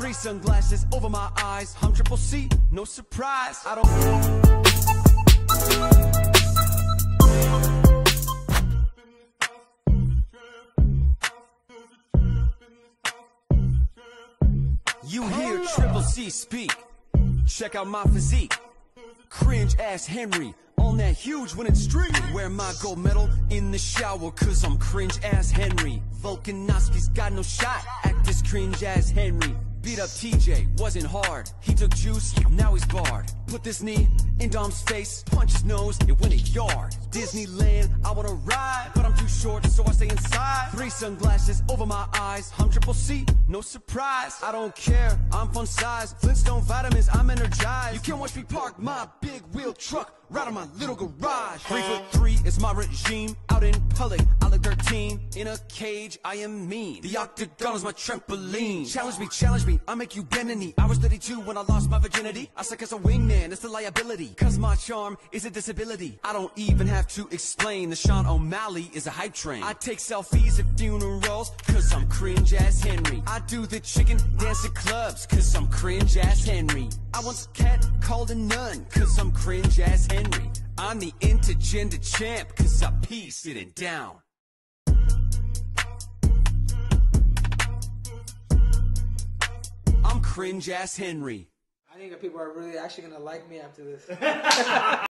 Three sunglasses over my eyes. I'm triple C, no surprise. I don't. You hear Triple C speak. Check out my physique. Cringe ass Henry on that huge winning streak. Wear my gold medal in the shower, cause I'm cringe ass Henry. Volkanovski's got no shot. Act this cringe ass Henry. Beat up TJ, wasn't hard. He took juice, now he's barred. Put this knee in Dom's face, punch his nose, it went a yard. Disneyland, I wanna ride, but I'm too short, so I stay inside. Three sunglasses over my eyes, I'm triple C, no surprise. I don't care, I'm fun size. Flintstone vitamins, I'm energized. You can't watch me park my big wheel truck right on my little garage. Three foot three is my regime. Out in public, I look 13. In a cage, I am mean. The octagon is my trampoline. Challenge me, challenge me, I make you bend a knee. I was 32 when I lost my virginity. I suck as a wingman, it's a liability. Cause my charm is a disability. I don't even have to explain. The Sean O'Malley is a hype train. I take selfies at funerals, cause I'm cringe ass Henry. I do the chicken dance at clubs, cause I'm cringe ass Henry. I once cat called a nun, cause I'm cringe ass Henry. I'm the intergender champ, cause I piece it down. I'm cringe ass Henry. I think that people are really actually gonna like me after this.